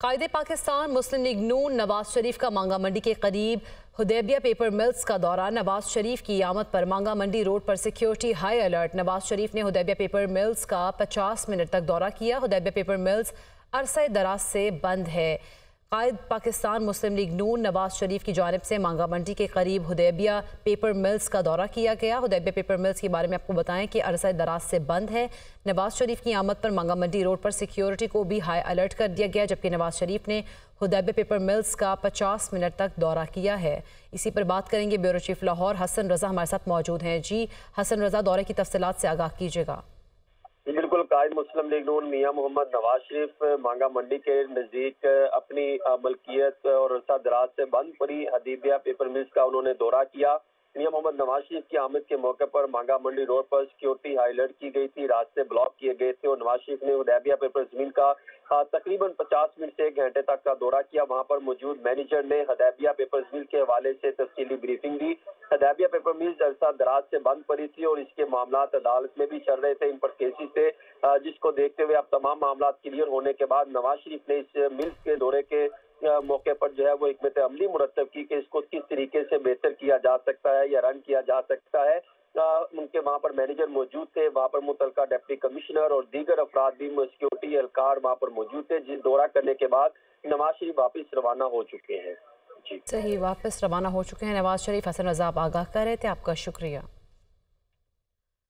कायदे पाकिस्तान, मुस्लिम लीग नून, नवाज़ शरीफ का मांगा मंडी के करीब। हुदैबिया पेपर मिल्स का दौरा, नवाज़ शरीफ की आमद पर मांगा मंडी रोड पर security high alert. Nawaz Sharif ने हुदैबिया पेपर मिल्स का 50 मिनट तक दौरा किया। हुदैबिया पेपर मिल्स अरसे दराज से बंद है। कायद पाकिस्तान मुस्लिम लीग नून नवाज़ शरीफ की जानब से मांगा मंडी के करीब हुदैबिया पेपर मिल्स का दौरा किया गया। हुदैबिया पेपर मिल्स के बारे में आपको बताएँ कि अरसा दराज से बंद है। नवाज़ शरीफ की आमद पर मांगा मंडी रोड पर सिक्योरिटी को भी हाई अलर्ट कर दिया गया, जबकि नवाज़ शरीफ ने हुदैबिया पेपर मिल्स का 50 मिनट तक दौरा किया है। इसी पर बात करेंगे ब्यूरो चीफ लाहौर हसन रजा हमारे साथ मौजूद हैं। जी, हसन रजा, दौरे की तफसलत से आगाह कीजिएगा। बिल्कुल कायद मुस्लिम लीग नून मियाँ मोहम्मद नवाज़ शरीफ, मांगा मंडी के नज़दीक अपनी मलकियत और दराज से बंद पड़ी। हदीबिया पेपर मिल्स का उन्होंने दौरा किया। मियाँ मोहम्मद नवाज़ शरीफ की आमद के मौके पर मांगा मंडी रोड पर सिक्योरिटी हाईलाइट की गई थी। रास्ते ब्लॉक किए गए थे और नवाज़ शरीफ ने उदैबिया पेपर ज़मीन का तकरीबन 50 मिनट से एक घंटे तक का दौरा किया। वहाँ पर मौजूद मैनेजर ने हदैबिया पेपर मिल के हवाले से तफसीली ब्रीफिंग दी। हदैबिया पेपर मिल अरसा दराज से बंद पड़ी थी और इसके मामला अदालत में भी चल रहे थे। इन पर केसी से जिसको देखते हुए अब तमाम मामला क्लियर होने के बाद नवाज़ शरीफ ने इस मिल्स के दौरे के मौके पर जो है वो हमत अमली मुरतब की कि इसको किस तरीके से बेहतर किया जा सकता है या रन किया जा सकता है। उनके वहाँ पर मैनेजर मौजूद थे, वहाँ पर मुतलका डेप्टी कमिश्नर और दीगर अफराद भी सिक्योरिटी एहलकार वहाँ पर मौजूद थे जिस दौरा करने के बाद नवाज़ शरीफ वापस रवाना हो चुके हैं। सही, वापस रवाना हो चुके हैं। नवाज़ शरीफ, हसन रजाब आगाह कर रहे थे। आपका शुक्रिया।